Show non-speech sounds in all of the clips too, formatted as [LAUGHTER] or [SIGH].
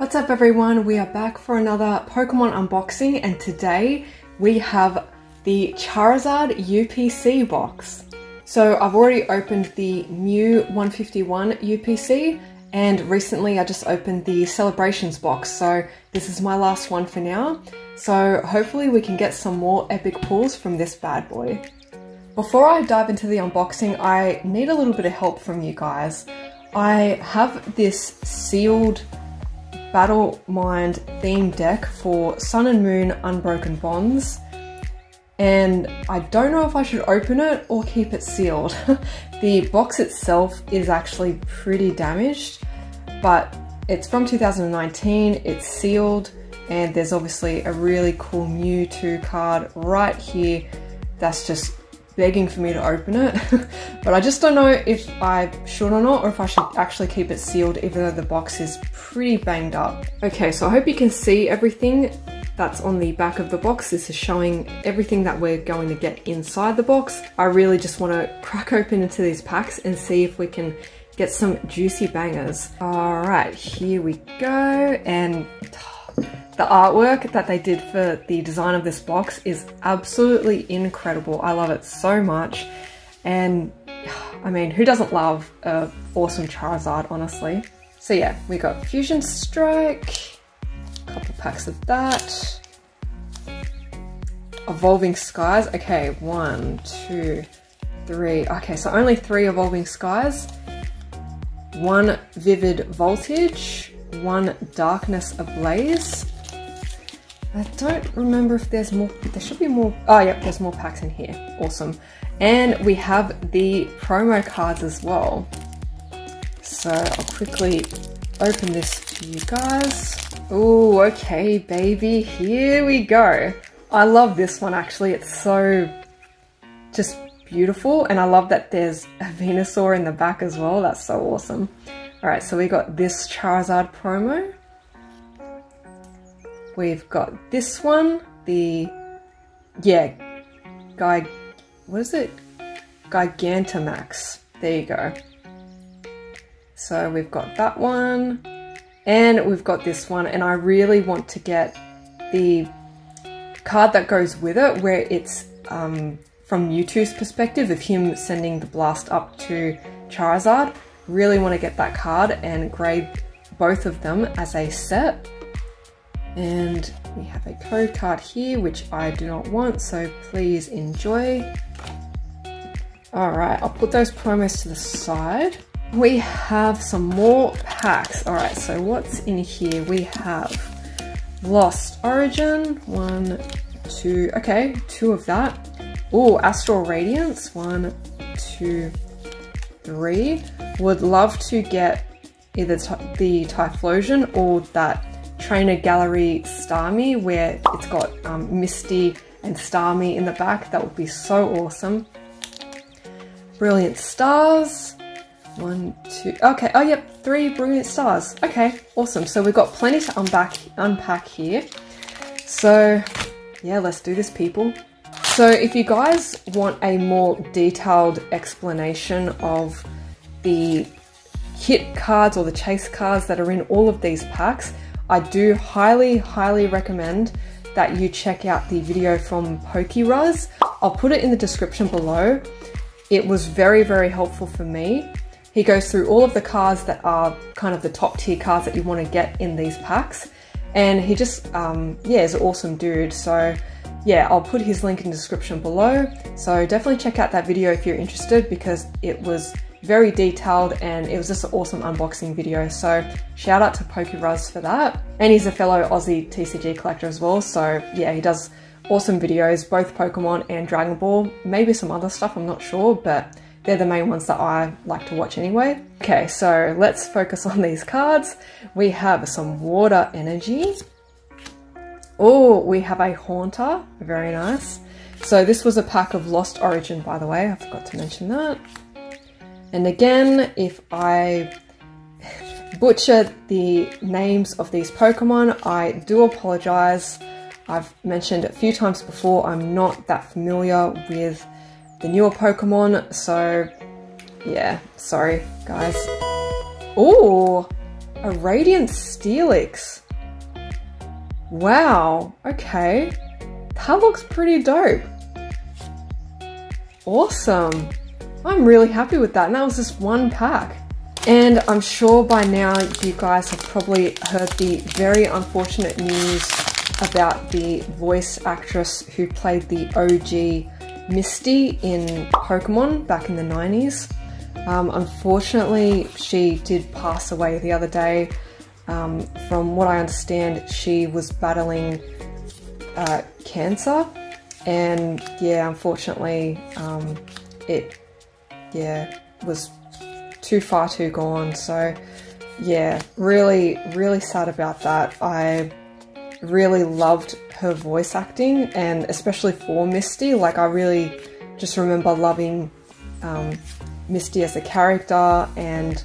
What's up everyone? We are back for another Pokemon unboxing and today we have the Charizard UPC box. So I've already opened the new 151 UPC and recently I just opened the Celebrations box so this is my last one for now. So hopefully we can get some more epic pulls from this bad boy. Before I dive into the unboxing I need a little bit of help from you guys. I have this sealed Battle Mind theme deck for Sun and Moon Unbroken Bonds. And I don't know if I should open it or keep it sealed. [LAUGHS] the box itself is actually pretty damaged, but it's from 2019, it's sealed, and there's obviously a really cool Mewtwo card right here that's just begging for me to open it, [LAUGHS] but I just don't know if I should or not, or if I should actually keep it sealed even though the box is pretty banged up. Okay, so I hope you can see everything that's on the back of the box. This is showing everything that we're going to get inside the box. I really just want to crack [LAUGHS] open into these packs and see if we can get some juicy bangers. All right, here we go. And [SIGHS] the artwork that they did for the design of this box is absolutely incredible. I love it so much. And [SIGHS] I mean, who doesn't love a awesome Charizard, honestly? So yeah, we got Fusion Strike, a couple packs of that. Evolving Skies, okay, one, two, three. Okay, so only three Evolving Skies. One Vivid Voltage, one Darkness Ablaze, I don't remember if there's more, there should be more, oh yep, there's more packs in here, awesome. And we have the promo cards as well. So I'll quickly open this for you guys. Oh, okay, baby, here we go. I love this one actually, it's so just beautiful. And I love that there's a Venusaur in the back as well, that's so awesome. All right, so we got this Charizard promo. We've got this one, the, yeah, Guy, what is it? Gigantamax. There you go. So we've got that one, and we've got this one, and I really want to get the card that goes with it, where it's um, from Mewtwo's perspective of him sending the blast up to Charizard. Really want to get that card and grade both of them as a set. And we have a code card here, which I do not want, so please enjoy. All right, I'll put those promos to the side. We have some more packs. All right, so what's in here? We have Lost Origin, one, two, okay, two of that. Oh, Astral Radiance, one, two, three. Would love to get either the Typhlosion or that Trainer Gallery Starmie where it's got um, Misty and Starmie in the back. That would be so awesome. Brilliant Stars. One, two, okay, oh yep, three Brilliant Stars. Okay, awesome. So we've got plenty to unpack, unpack here. So yeah, let's do this people. So if you guys want a more detailed explanation of the hit cards or the chase cards that are in all of these packs, I do highly, highly recommend that you check out the video from Poke Ruzz. I'll put it in the description below. It was very, very helpful for me. He goes through all of the cards that are kind of the top tier cards that you want to get in these packs. And he just, um, yeah, is an awesome dude. So yeah, I'll put his link in the description below. So definitely check out that video if you're interested because it was very detailed and it was just an awesome unboxing video. So shout out to Poke Ruzz for that. And he's a fellow Aussie TCG collector as well. So yeah, he does awesome videos, both Pokemon and Dragon Ball. Maybe some other stuff, I'm not sure, but they're the main ones that I like to watch anyway. Okay, so let's focus on these cards. We have some water energy. Oh, we have a Haunter, very nice. So this was a pack of Lost Origin, by the way, I forgot to mention that. And again, if I butcher the names of these Pokemon, I do apologize. I've mentioned a few times before, I'm not that familiar with the newer Pokemon, so yeah, sorry guys. Oh, a Radiant Steelix. Wow, okay. That looks pretty dope. Awesome. I'm really happy with that. And that was just one pack. And I'm sure by now you guys have probably heard the very unfortunate news about the voice actress who played the OG Misty in Pokemon back in the 90s. Um, unfortunately, she did pass away the other day. Um, from what I understand, she was battling uh, cancer, and yeah, unfortunately, um, it yeah was too far too gone. So yeah, really, really sad about that. I really loved her voice acting, and especially for Misty. Like I really just remember loving um, Misty as a character and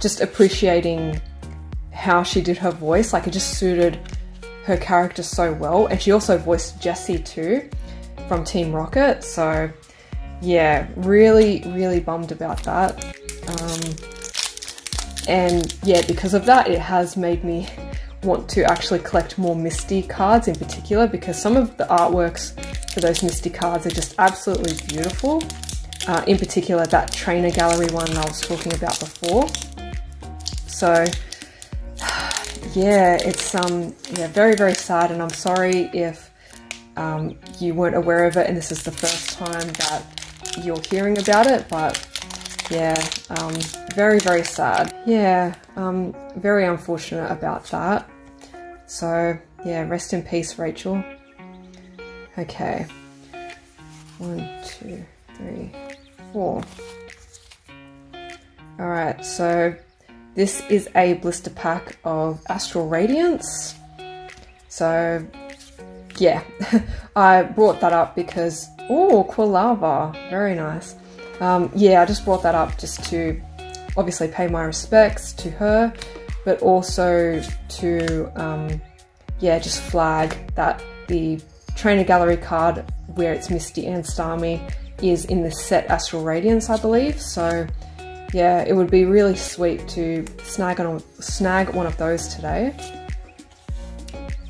just appreciating how she did her voice. Like it just suited her character so well. And she also voiced Jessie too from Team Rocket. So yeah, really, really bummed about that. Um, and yeah, because of that, it has made me want to actually collect more Misty cards in particular because some of the artworks for those Misty cards are just absolutely beautiful. Uh, in particular, that trainer gallery one I was talking about before. So, [SIGHS] yeah, it's um, yeah, very very sad, and I'm sorry if um, you weren't aware of it, and this is the first time that you're hearing about it. But yeah, um, very very sad. Yeah, um, very unfortunate about that. So yeah, rest in peace, Rachel. Okay, one, two, three four. Alright, so this is a blister pack of Astral Radiance. So, yeah, [LAUGHS] I brought that up because, oh, Quilava, very nice. Um, yeah, I just brought that up just to obviously pay my respects to her, but also to, um, yeah, just flag that the trainer gallery card where it's Misty and Starmie is in the set Astral Radiance, I believe. So yeah, it would be really sweet to snag on snag one of those today.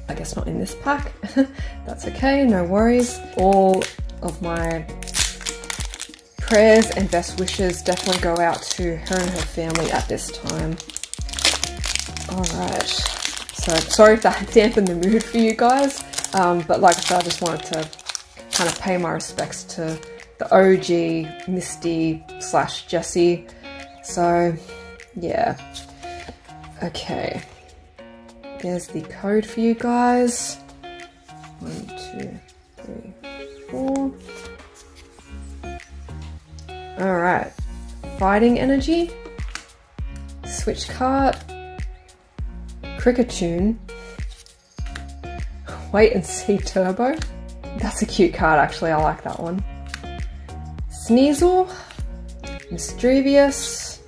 I guess not in this pack. [LAUGHS] That's okay, no worries. All of my prayers and best wishes definitely go out to her and her family at this time. Alright, so sorry if that [LAUGHS] dampened the mood for you guys, um, but like I said, I just wanted to kind of pay my respects to the OG Misty slash Jessie. So, yeah. Okay. There's the code for you guys. One, two, three, four. Alright. Fighting Energy. Switch card. Kricketune. Wait and see Turbo. That's a cute card actually, I like that one. Sneasel, Mischievous,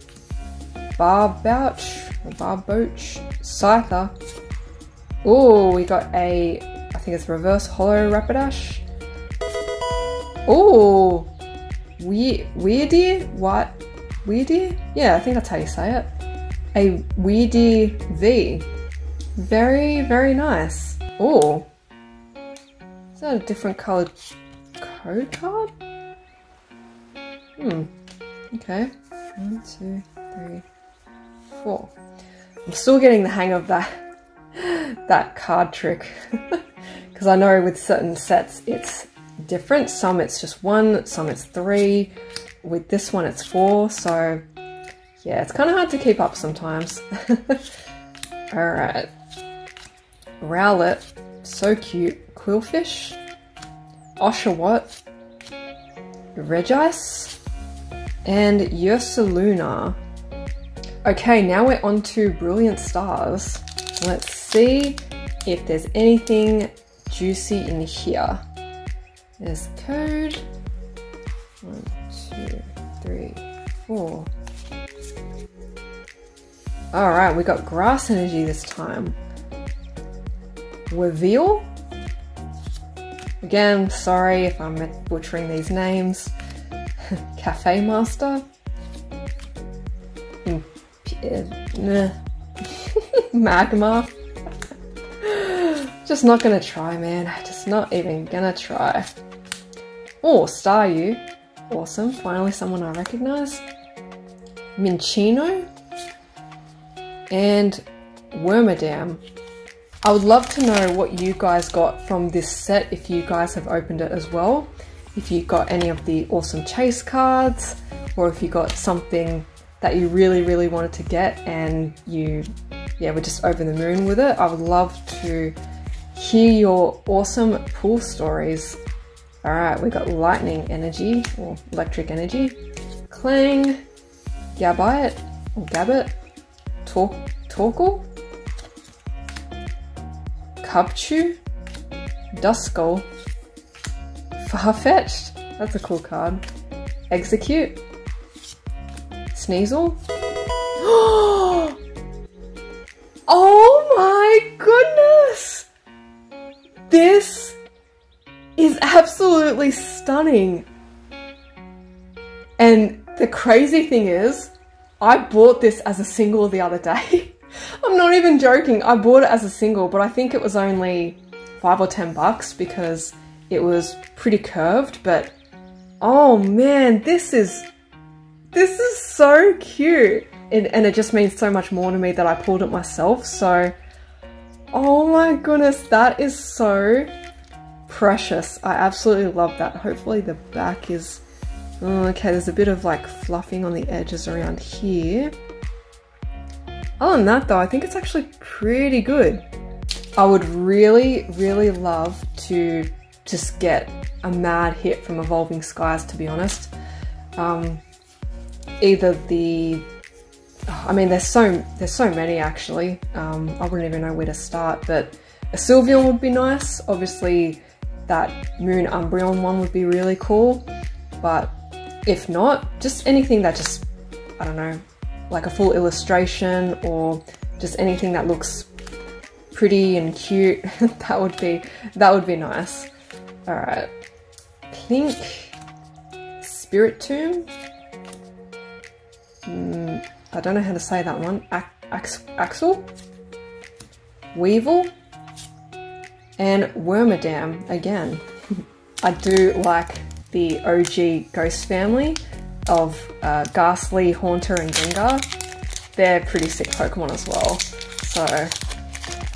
Barbouch, or Barboach, Scyther. Oh, we got a, I think it's Reverse Holo Rapidash. Oh, weird, Weirdy? What? Weirdy? Yeah, I think that's how you say it. A Weirdy V. Very, very nice. Oh, is that a different coloured code card? Hmm. Okay. One, two, three, four. I'm still getting the hang of that [LAUGHS] that card trick. [LAUGHS] Because I know with certain sets it's different. Some it's just one, some it's three. With this one it's four, so yeah, it's kind of hard to keep up sometimes. [LAUGHS] Alright. Rowlet, so cute. Qwilfish, Oshawott, Regice, and Ursaluna. Okay, now we're on to Brilliant Stars. Let's see if there's anything juicy in here. There's code. One, two, three, four. Alright, we got grass energy this time. Weavile. Again, sorry if I'm butchering these names. [LAUGHS] Cafe Master. Mm. Uh, [LAUGHS] Magma. [LAUGHS] Just not gonna try, man. Just not even gonna try. Oh, Staryu. Awesome. Finally someone I recognize. Minccino. And Wormadam. I would love to know what you guys got from this set if you guys have opened it as well. If you got any of the awesome chase cards or if you got something that you really, really wanted to get and you, yeah, were just over the moon with it. I would love to hear your awesome pool stories. All right, we got lightning energy or electric energy, Klang, Gabite or Gabbit, Tor Torkoal, Cubchoo, Duskull, Farfetch'd, that's a cool card, Exeggcute, Sneasel. [GASPS] oh my goodness! This is absolutely stunning. And the crazy thing is, I bought this as a single the other day. [LAUGHS] I'm not even joking. I bought it as a single, but I think it was only five or ten bucks because it was pretty curved, but oh man, this is this is so cute. And, and it just means so much more to me that I pulled it myself. So, oh my goodness, that is so precious. I absolutely love that. Hopefully the back is... Oh, okay, there's a bit of like fluffing on the edges around here. Other than that though, I think it's actually pretty good. I would really, really love to just get a mad hit from Evolving Skies, to be honest. Um, either the I mean there's so there's so many actually um, I wouldn't even know where to start but a Sylveon would be nice obviously that Moon Umbreon one would be really cool but if not just anything that just I don't know like a full illustration or just anything that looks pretty and cute [LAUGHS] that would be that would be nice. All right. Pink Spiritomb Mm, I don't know how to say that one. Ax Axel, Weavile, and Wormadam again. [LAUGHS] I do like the OG Ghost family of uh, Gastly, Haunter, and Gengar. They're pretty sick Pokemon as well. So,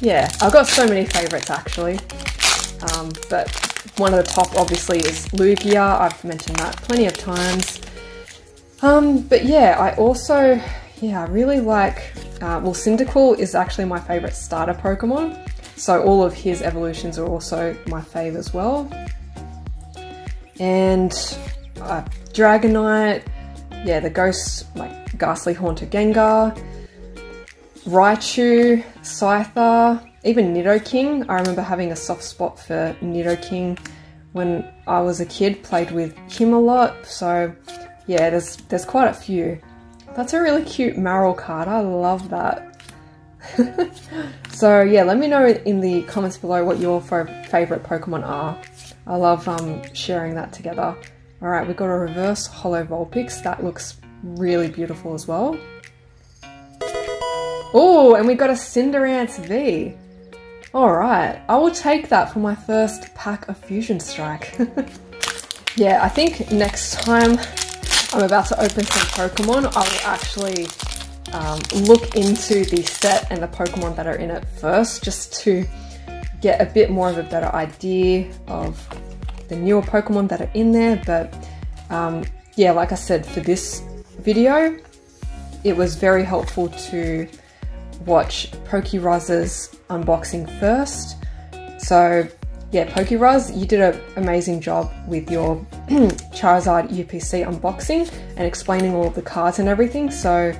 yeah, I've got so many favourites actually. Um, but one of the top obviously is Lugia. I've mentioned that plenty of times. Um, but yeah, I also, yeah, I really like, uh, well, Cyndaquil is actually my favorite starter Pokemon. So all of his evolutions are also my fave as well. And uh, Dragonite, yeah, the ghost, like Gastly Haunter Gengar, Raichu, Scyther, even Nidoking. I remember having a soft spot for Nidoking when I was a kid, played with him a lot. So yeah, there's there's quite a few. That's a really cute Marill card. I love that. [LAUGHS] so yeah, let me know in the comments below what your favorite Pokemon are. I love um, sharing that together. All right, we've got a reverse holo Vulpix. That looks really beautiful as well. Oh, and we've got a Cinderace V. All right, I will take that for my first pack of Fusion Strike. [LAUGHS] yeah, I think next time I'm about to open some Pokemon, I will actually um, look into the set and the Pokemon that are in it first, just to get a bit more of a better idea of the newer Pokemon that are in there. But um, yeah, like I said, for this video, it was very helpful to watch Poke Ruzz's unboxing first. So yeah, Poke Ruzz, you did an amazing job with your [CLEARS THROAT] Charizard UPC unboxing and explaining all the cards and everything. So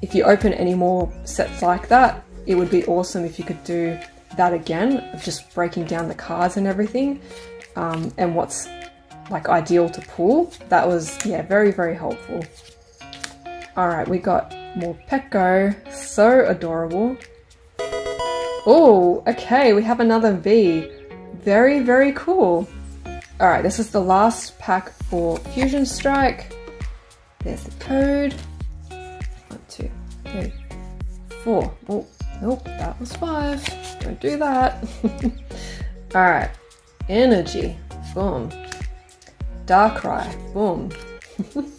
if you open any more sets like that, it would be awesome if you could do that again, of just breaking down the cards and everything, um, and what's like ideal to pull. That was, yeah, very, very helpful. All right, we got more Petko, so adorable. Oh, okay, we have another V. Very, very cool. Alright, this is the last pack for Fusion Strike. There's the code. One, two, three, four. Oh, Nope, that was five. Don't do that. [LAUGHS] Alright. Energy. Boom. Darkrai. Boom. [LAUGHS]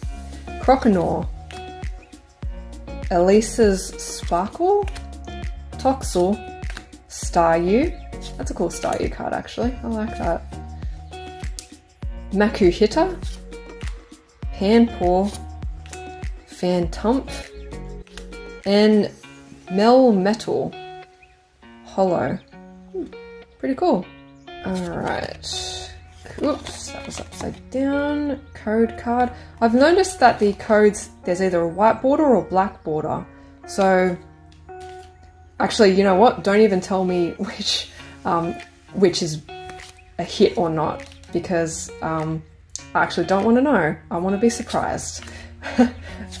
Croconaw. Elesa's Sparkle. Toxel. Staryu. That's a cool Staryu card actually. I like that. Makuhita. Panpour. Phantump. And Melmetal. Holo. Hmm, pretty cool. Alright. Oops, that was upside down. Code card. I've noticed that the codes, there's either a white border or black border. So, actually, you know what? Don't even tell me [LAUGHS] which, um, which is a hit or not, because um, I actually don't want to know. I want to be surprised. [LAUGHS]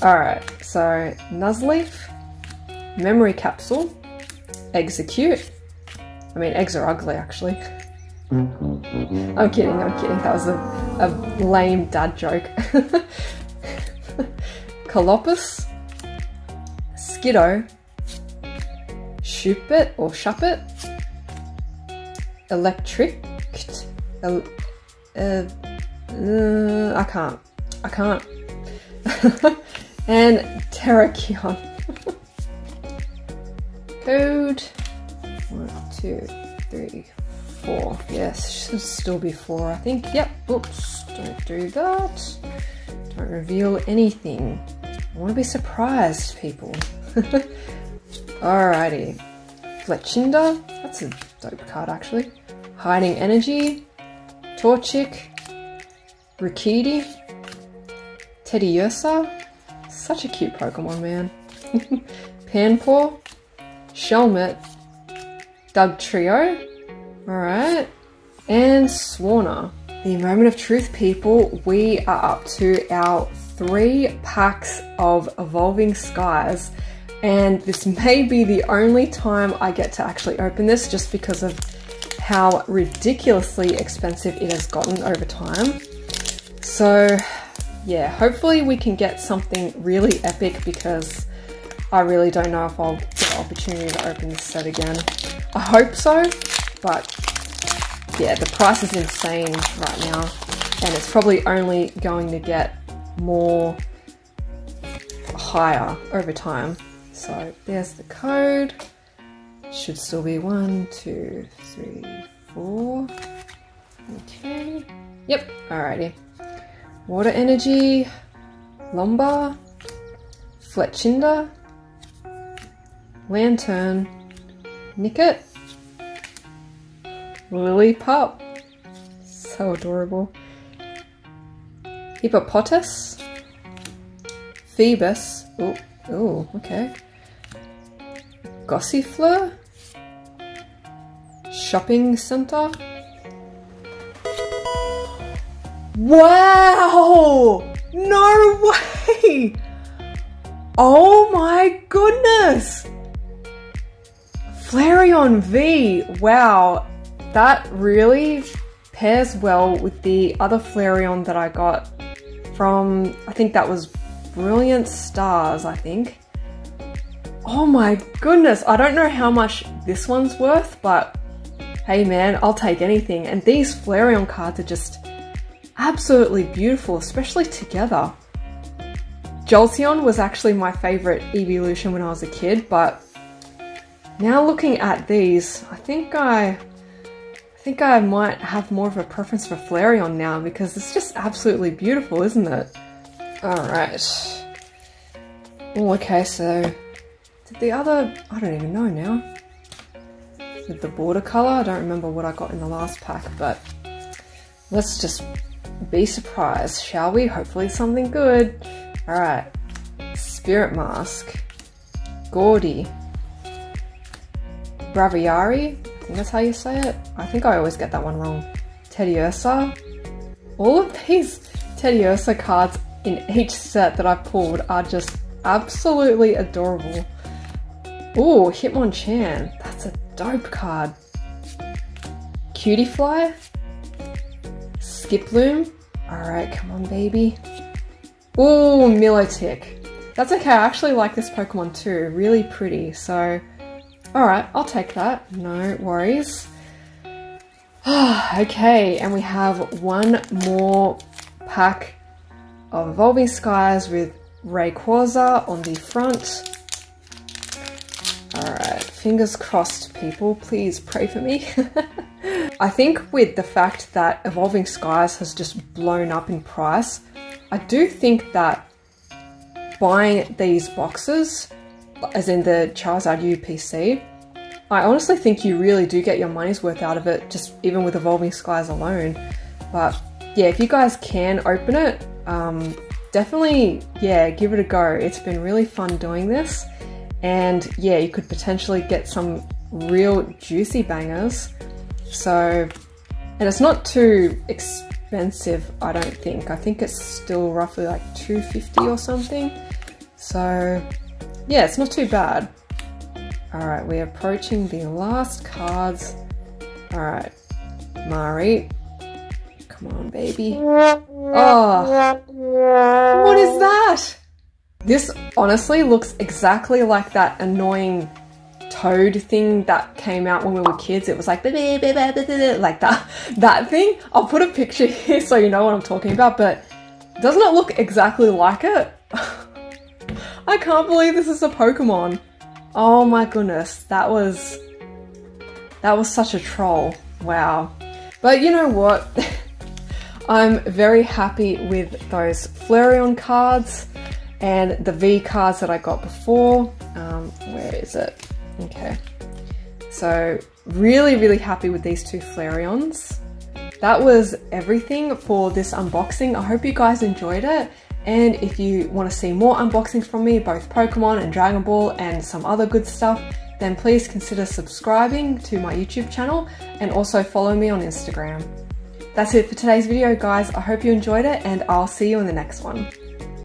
Alright, so Nuzleaf, Memory Capsule, Exeggcute. I mean, eggs are ugly actually. I'm kidding, I'm kidding. That was a, a lame dad joke. [LAUGHS] Colopus, Skiddo, Shuppet or Shuppet, Electric, uh, uh, I can't, I can't, [LAUGHS] and Terrakion. [LAUGHS] Code, one, two, three, four. Yes, should still be four, I think. Yep, oops, don't do that. Don't reveal anything. I want to be surprised, people. [LAUGHS] Alrighty. Fletchinder, that's a dope card actually. Hiding Energy, Torchic, Rikidi, Teddiursa, such a cute Pokemon, man. [LAUGHS] Panpour, Shelmet, Dugtrio, alright, and Swanna. The moment of truth, people, we are up to our three packs of Evolving Skies, and this [LAUGHS] may be the only time I get to actually open this just because of how ridiculously expensive it has gotten over time. So yeah, hopefully we can get something really epic because I really don't know if I'll opportunity to open this set again. I hope so, but yeah, the price is insane right now and it's probably only going to get more higher over time. So there's the code. Should still be one, two, three, four. Okay. Yep, alrighty. Water Energy, Lomba, Fletchinder, Lanturn, Nickit, Lillipup, so adorable, Hippopotas, Phoebus, oh, oh, okay, Gossifleur, Shopping Center, Wow! No way! Oh my goodness! Flareon V, wow, that really pairs well with the other Flareon that I got from, I think that was Brilliant Stars, I think. Oh my goodness, I don't know how much this one's worth, but hey man, I'll take anything. And these Flareon cards are just absolutely beautiful, especially together. Jolteon was actually my favourite evolution when I was a kid, but now looking at these, I think I, I think I might have more of a preference for Flareon now because it's just absolutely beautiful, isn't it? Alright. Oh, okay, so did the other, I don't even know now. With the border colour, I don't remember what I got in the last pack, but let's just be surprised, shall we? Hopefully something good. Alright. Spirit Mask. Gordy. Braviary. I think that's how you say it. I think I always get that one wrong. Teddiursa. All of these Teddiursa cards in each set that I've pulled are just absolutely adorable. Ooh, Hitmonchan. That's a dope card. Cutiefly. Skiploom. Alright, come on, baby. Ooh, Milotic. That's okay, I actually like this Pokemon too. Really pretty. So, Alright, I'll take that. No worries. [SIGHS] okay, and we have one more pack of Evolving Skies with Rayquaza on the front. Alright, fingers crossed people, please pray for me. [LAUGHS] I think with the fact that Evolving Skies has just blown up in price, I do think that buying these boxes, as in the Charizard UPC, I honestly think you really do get your money's worth out of it, just even with Evolving Skies alone. But yeah, if you guys can open it, um, definitely, yeah, give it a go. It's been really fun doing this. And yeah, you could potentially get some real juicy bangers. So, and it's not too expensive, I don't think. I think it's still roughly like 250 or something. So yeah, it's not too bad. All right, we're approaching the last cards. All right, Mari. Come on, baby. Oh, what is that? This honestly looks exactly like that annoying toad thing that came out when we were kids. It was like, like that, [LAUGHS] that thing. I'll put a picture [LAUGHS] here so you know what I'm talking about, but doesn't it look exactly like it? I can't believe this is a Pokemon. Oh my goodness, that was, that was such a troll. Wow. But you know what? [LAUGHS] I'm very happy with those Flareon cards and the V cards that I got before. Um, where is it? Okay. So really, really happy with these two Flareons. That was everything for this unboxing. I hope you guys enjoyed it. And if you want to see more unboxings from me, both Pokemon and Dragon Ball and some other good stuff, then please consider subscribing to my YouTube channel and also follow me on Instagram. That's it for today's video guys, I hope you enjoyed it and I'll see you in the next one.